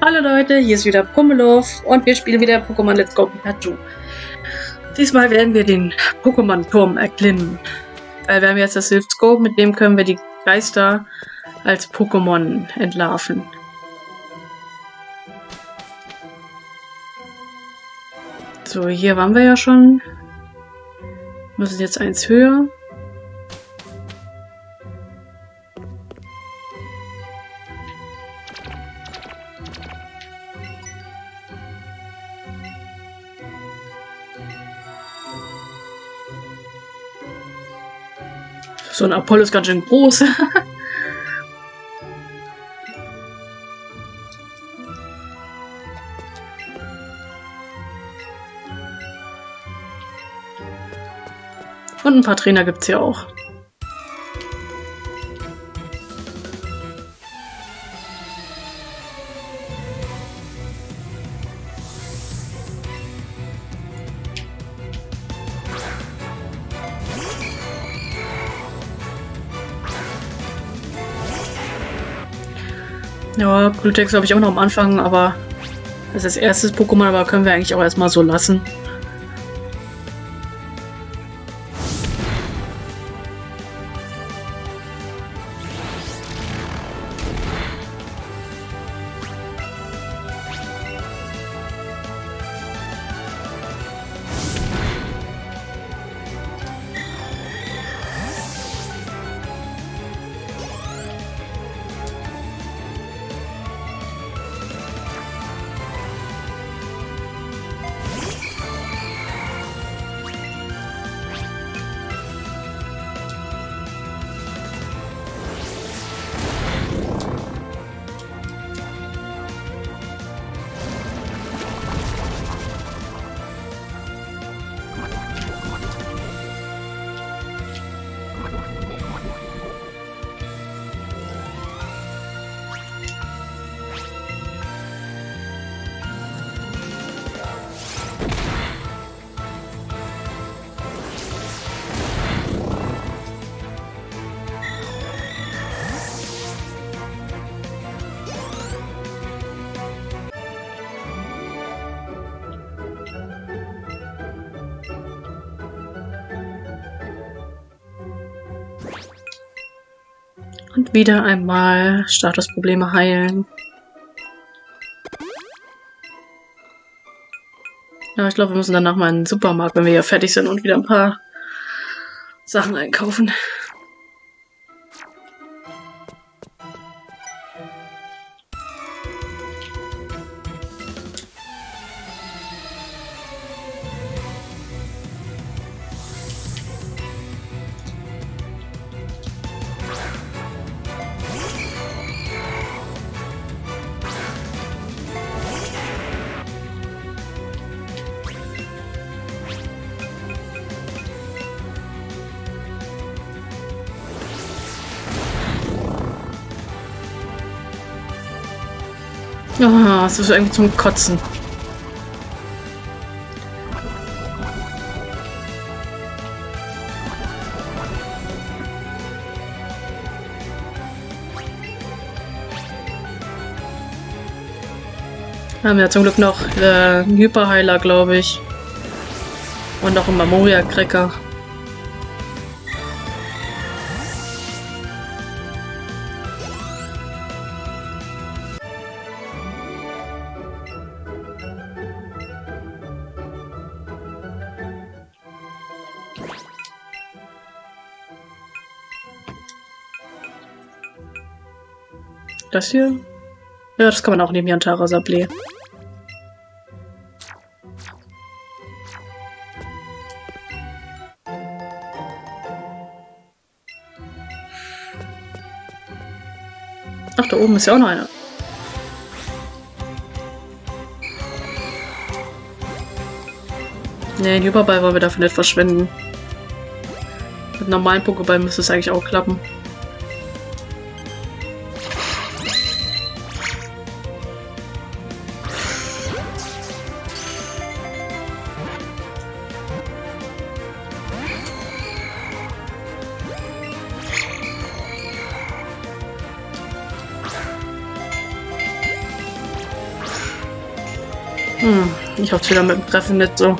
Hallo Leute, hier ist wieder Pummelov und wir spielen wieder Pokémon Let's Go Pikachu. Diesmal werden wir den Pokémon-Turm erklimmen. Weil wir haben jetzt das Silph-Scope, mit dem können wir die Geister als Pokémon entlarven. So, hier waren wir ja schon. Wir müssen jetzt eins höher. So ein Apollo ist ganz schön groß. Und ein paar Trainer gibt es hier auch. Ja, Blutex habe ich auch noch am Anfang, aber das ist das erste Pokémon, aber können wir eigentlich auch erstmal so lassen. Wieder einmal Statusprobleme heilen. Ja, ich glaube, wir müssen danach mal in den Supermarkt, wenn wir hier fertig sind und wieder ein paar Sachen einkaufen. Oh, das ist irgendwie zum Kotzen. Haben ja zum Glück noch äh, einen Hyperheiler, glaube ich. Und noch einen Memoria-Cracker. Das hier? Ja, das kann man auch neben Yantara Sablé. Ach, da oben ist ja auch noch einer. Ne, den Überball wollen wir dafür nicht verschwenden. Mit normalen Pokéball müsste es eigentlich auch klappen. Ich hoffe wieder mit dem Treffen nicht so.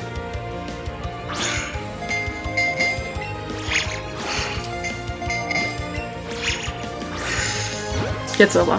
Jetzt aber.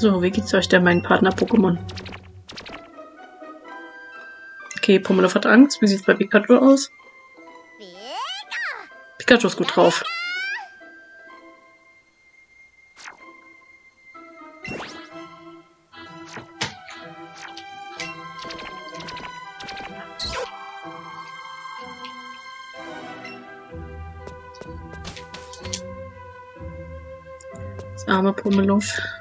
So, wie geht's euch denn, mein Partner-Pokémon? Okay, Pummeluff hat Angst. Wie sieht's bei Pikachu aus? Pikachu ist gut drauf. Das arme Pummeluff.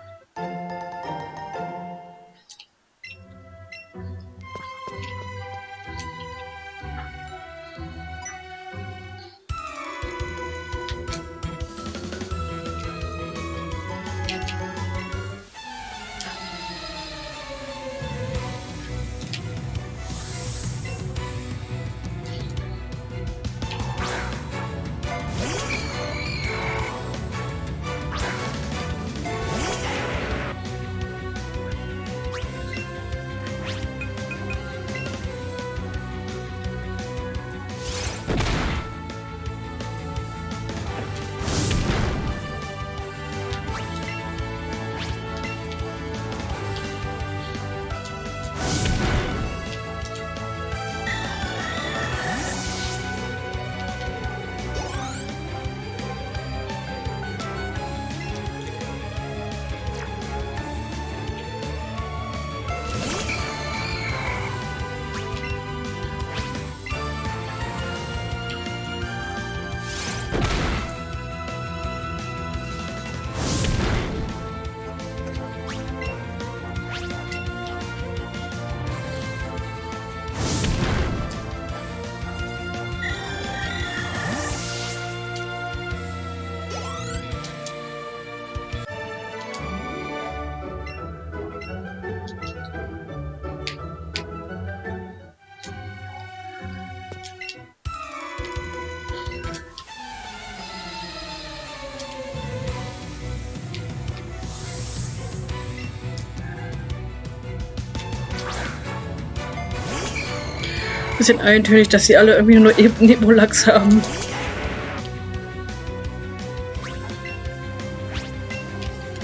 Bisschen eintönig, dass sie alle irgendwie nur Nebulax haben.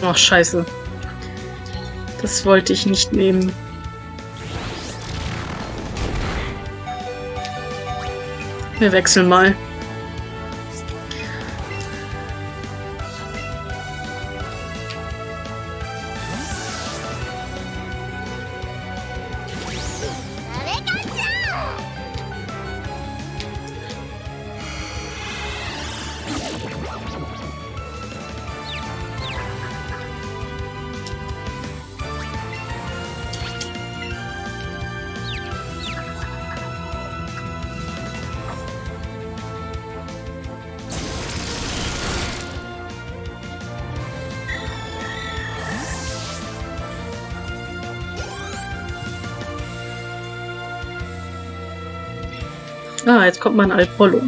Ach, scheiße. Das wollte ich nicht nehmen. Wir wechseln mal. Ah, jetzt kommt mein Alpollo.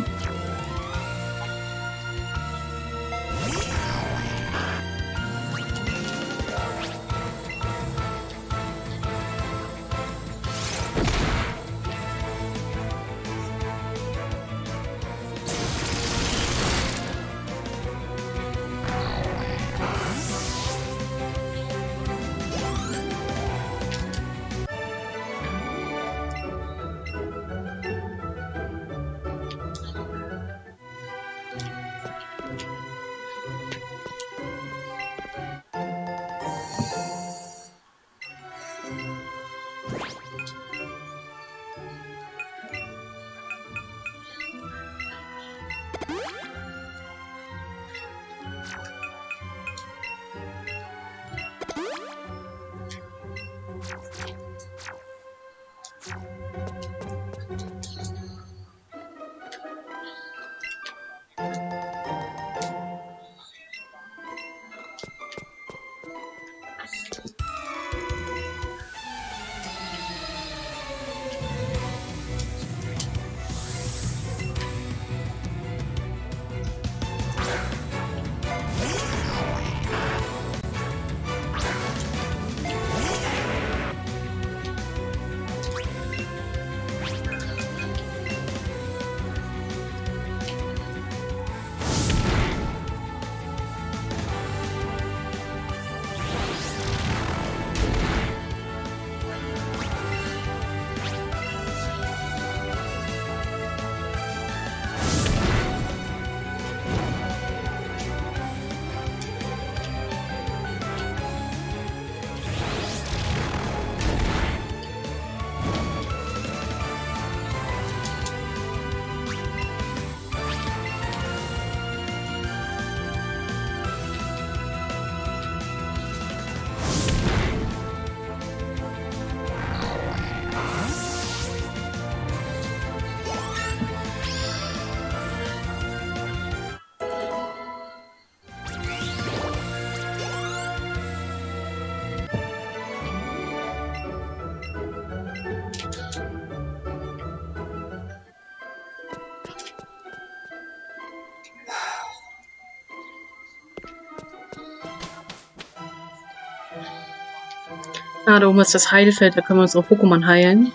Ah, da oben ist das Heilfeld, da können wir unsere Pokémon heilen.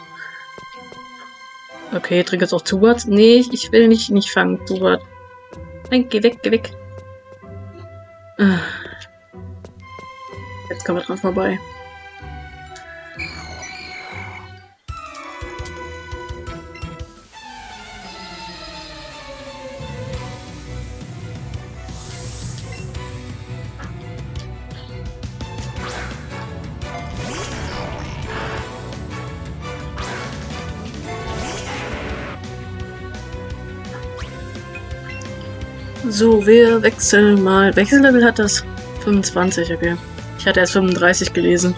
Okay, trinke jetzt auch Zubat. Nee, ich will nicht, nicht fangen, Zubat. Nein, geh weg, geh weg. Ah. Jetzt kommen wir dran vorbei. So, wir wechseln mal. Welches Level hat das? 25, okay. Ich hatte erst 35 gelesen.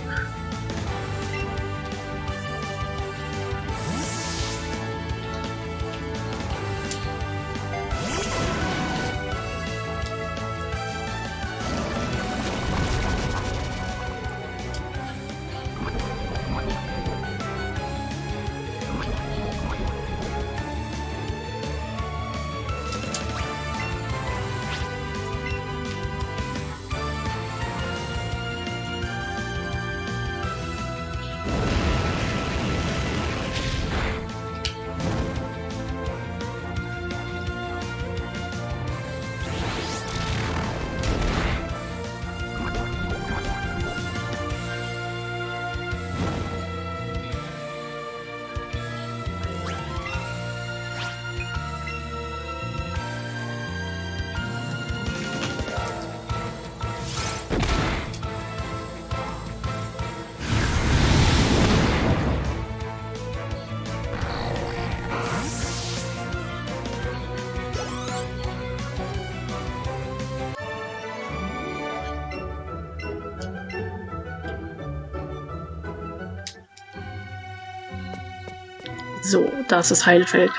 So, das ist Heilfeld.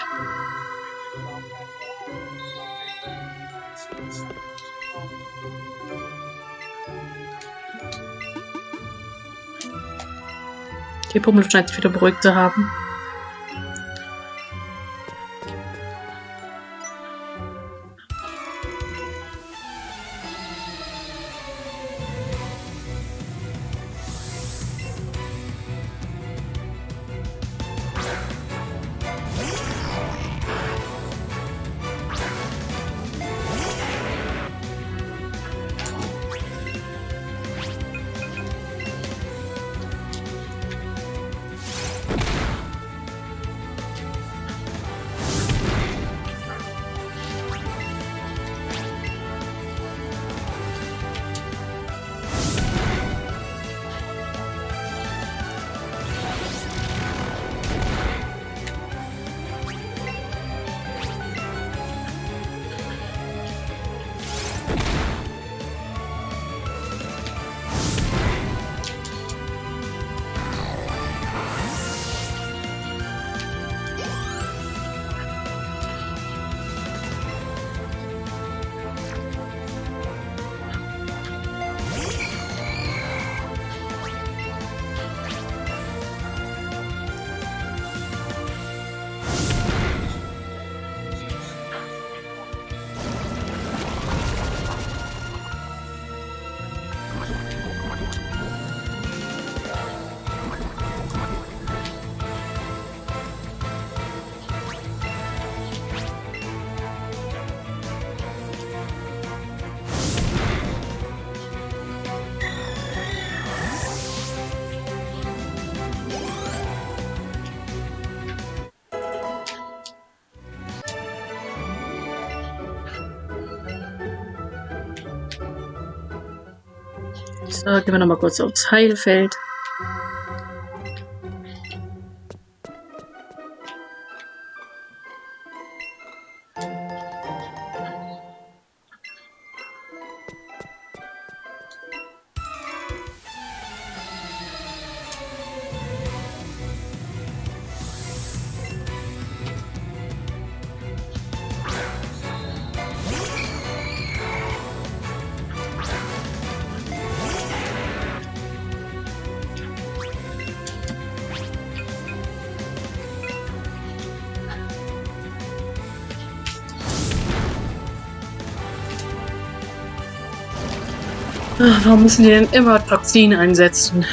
Die Pummel scheint sich wieder beruhigt zu haben. Gehen wir nochmal kurz aufs Heilfeld. Warum müssen die denn immer Toxine einsetzen?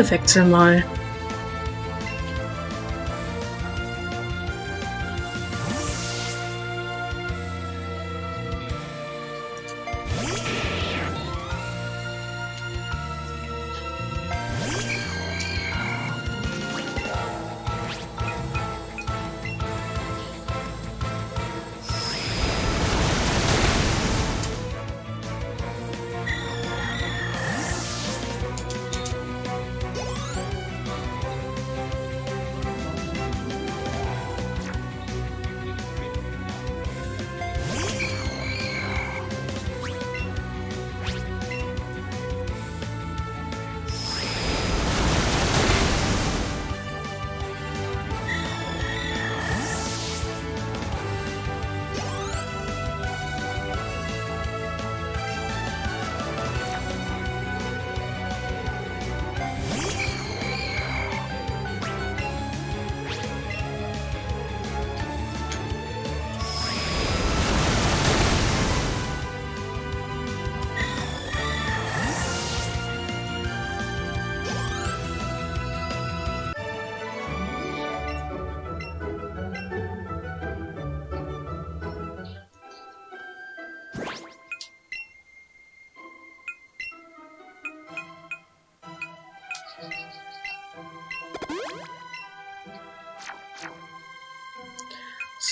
Wir wechseln mal.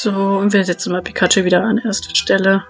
So, und wir setzen mal Pikachu wieder an erste Stelle.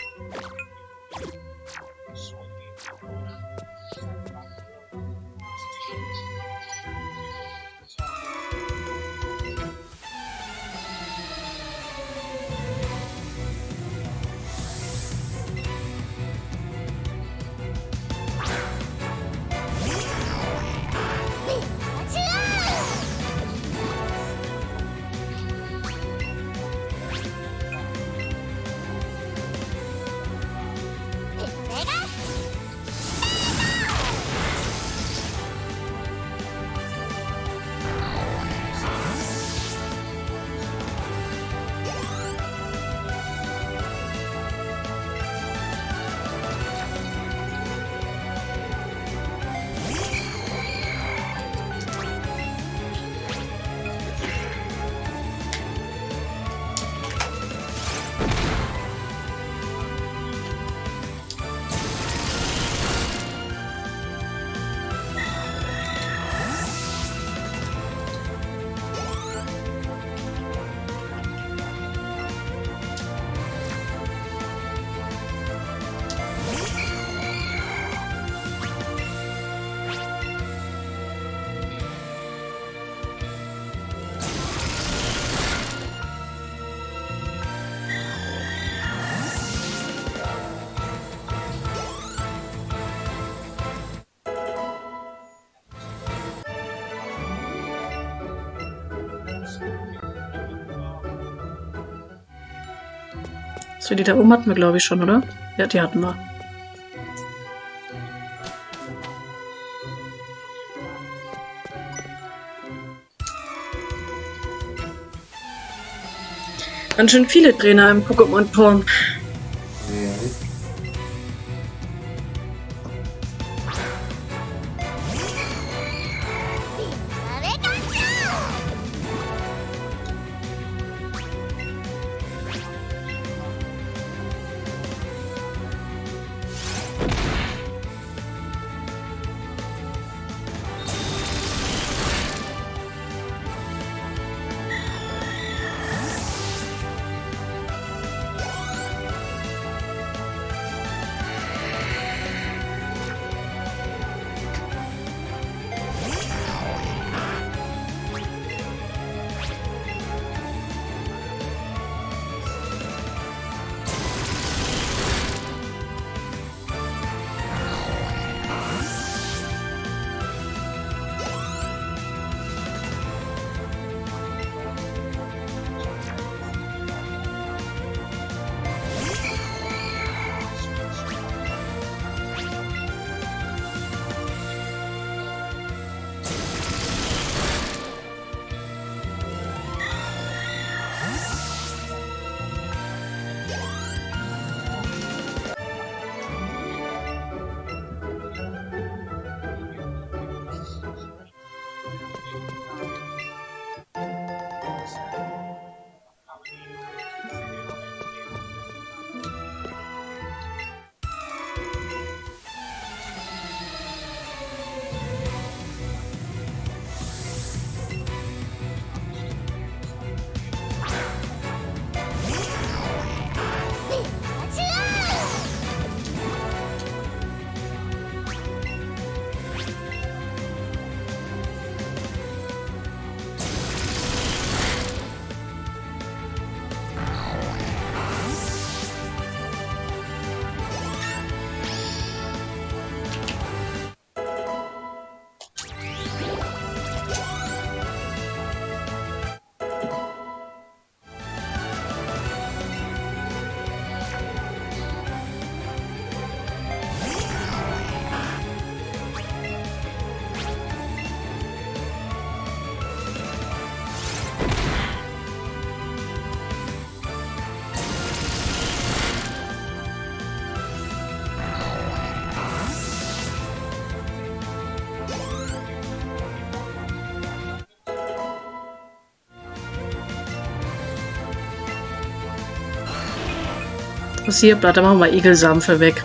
So, die da oben hatten wir, glaube ich, schon, oder? Ja, die hatten wir. Ganz schön viele Trainer im Pokémon-Turm. Was hier bleibt, da machen wir Igelsamen für weg.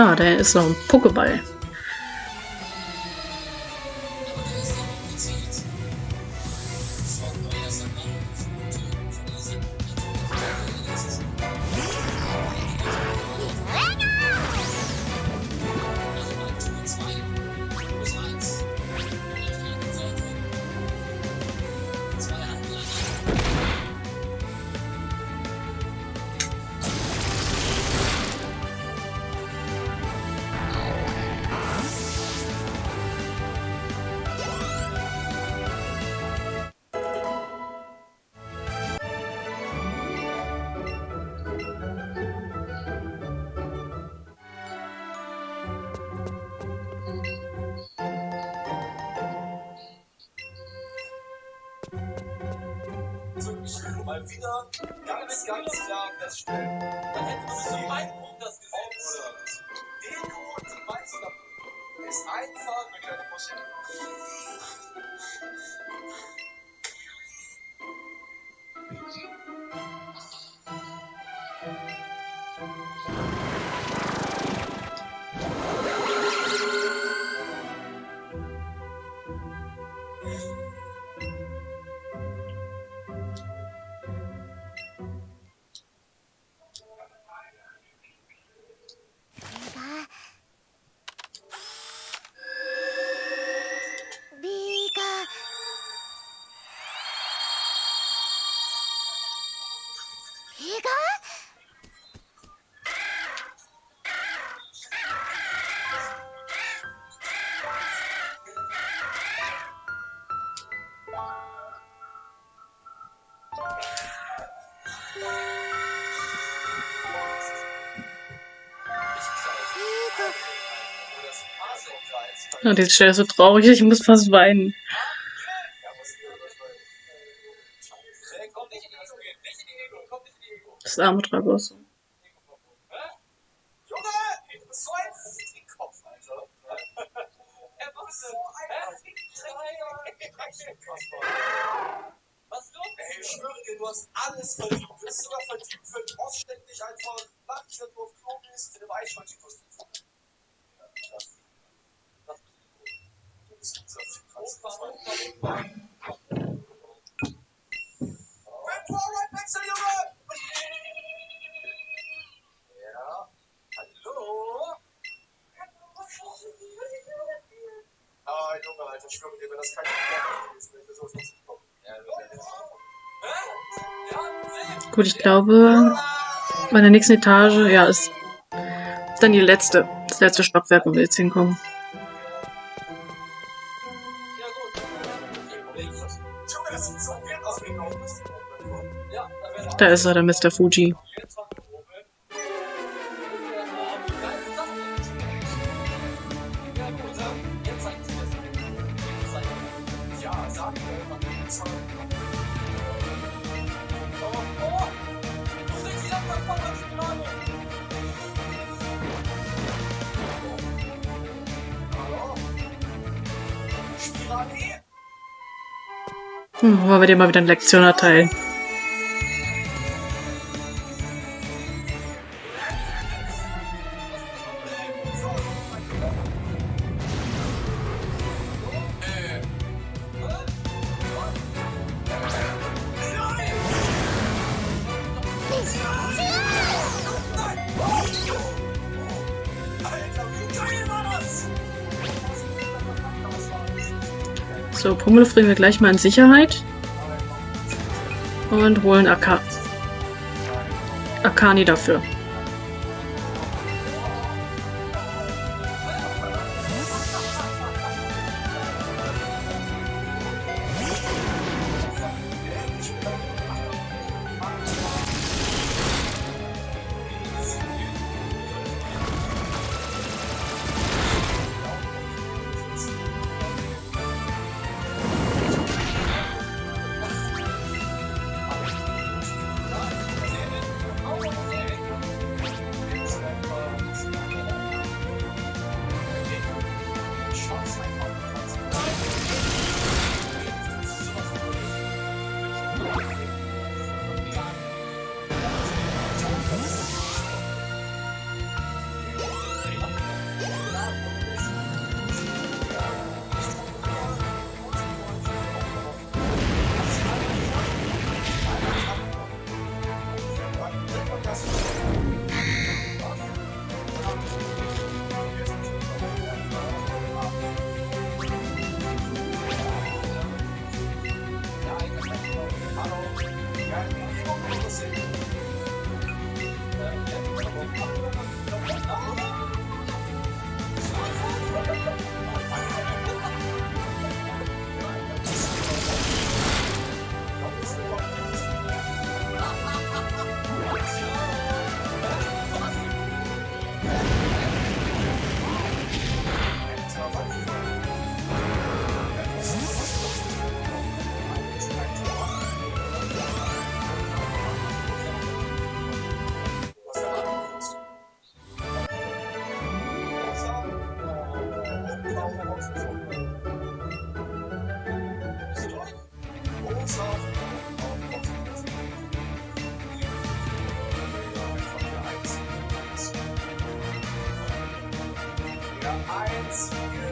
Ja, da ist noch ein Pokéball. Mal wieder ganz, ganz klar feststellen. Dann hätte man so Und diese Stelle ist so traurig, ich muss fast weinen. Das arme Tragosso. Ah, Junge, Alter, ich schwöre dir, wenn das kein Problem ist, wenn wir so nicht kommen. Gut, ich glaube, bei der nächsten Etage, ja, ist, ist dann die letzte, das letzte Stockwerk, wo wir jetzt hinkommen. Da ist er, der Mr. Fuji. Dir mal wieder eine Lektion erteilen. So, Pummeluff bringen wir gleich mal in Sicherheit. Und holen Aka Akani dafür.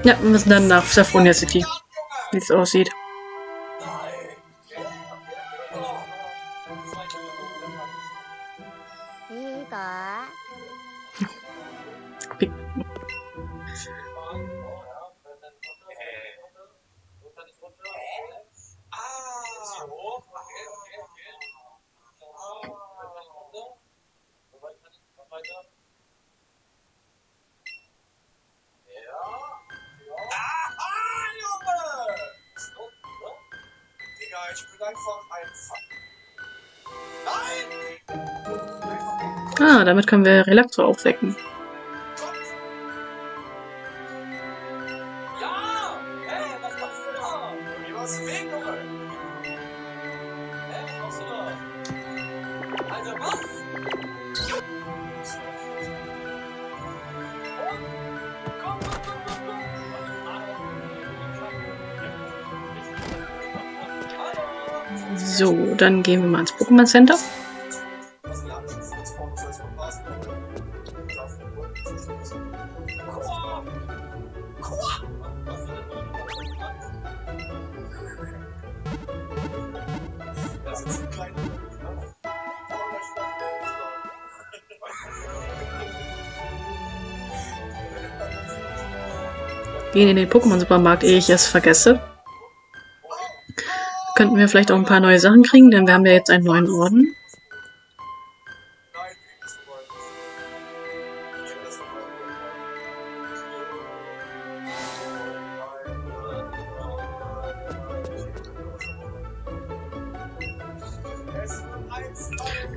Ja, wir müssen dann nach Saphonia City, wie es aussieht. Komm, komm, komm, komm! Hallo! So, dann gehen wir mal ins Pokémon Center. Gehen in den Pokémon-Supermarkt, ehe ich es vergesse. Könnten wir vielleicht auch ein paar neue Sachen kriegen, denn wir haben ja jetzt einen neuen Orden.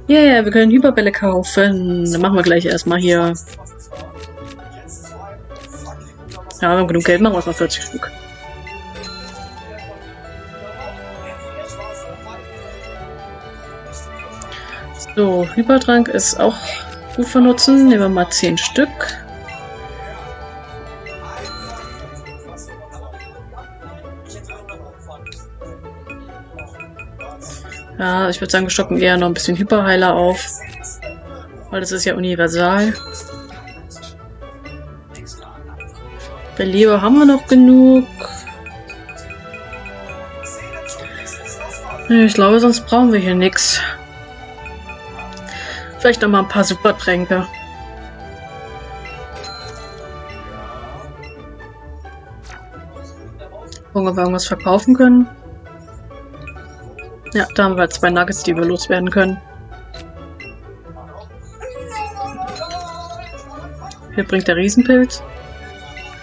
Yeah, wir können Hyperbälle kaufen. Dann machen wir gleich erstmal hier. Ja, wir haben genug Geld, machen wir erstmal 40 Stück. So, Hypertrank ist auch gut von Nutzen. Nehmen wir mal 10 Stück. Ja, ich würde sagen, wir stocken eher noch ein bisschen Hyperheiler auf. Weil das ist ja universal. Beleber haben wir noch genug. Ich glaube, sonst brauchen wir hier nichts. Vielleicht noch mal ein paar Supertränke. Gucken, ob wir irgendwas verkaufen können. Ja, da haben wir zwei Nuggets, die wir loswerden können. Hier bringt der Riesenpilz.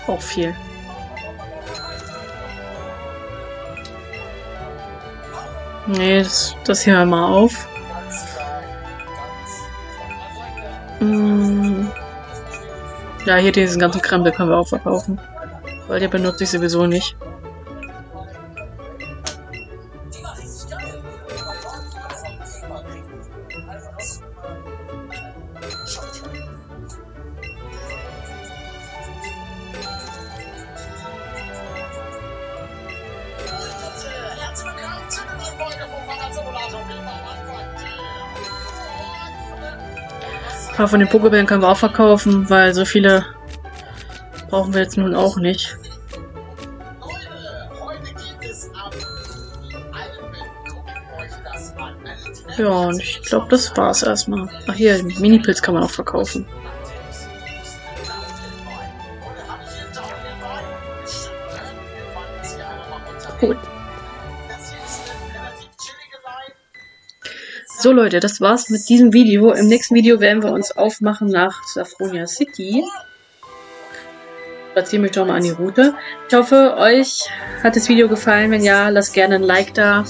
Auch viel. Nee, das, das hier mal auf. Mm. Ja, hier diesen ganzen Krempel können wir auch verkaufen. Weil der benutze ich sowieso nicht. Paar von den Pokébällen können wir auch verkaufen, weil so viele brauchen wir jetzt nun auch nicht. Ja, und ich glaube, das war's erstmal. Ach hier, den Mini-Pilz kann man auch verkaufen. So Leute, das war's mit diesem Video. Im nächsten Video werden wir uns aufmachen nach Safronia City. Platziere mich doch mal an die Route. Ich hoffe, euch hat das Video gefallen. Wenn ja, lasst gerne ein Like da.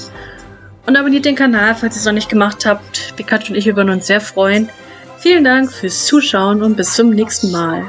Und abonniert den Kanal, falls ihr es noch nicht gemacht habt. Pikachu und ich würden uns sehr freuen. Vielen Dank fürs Zuschauen und bis zum nächsten Mal.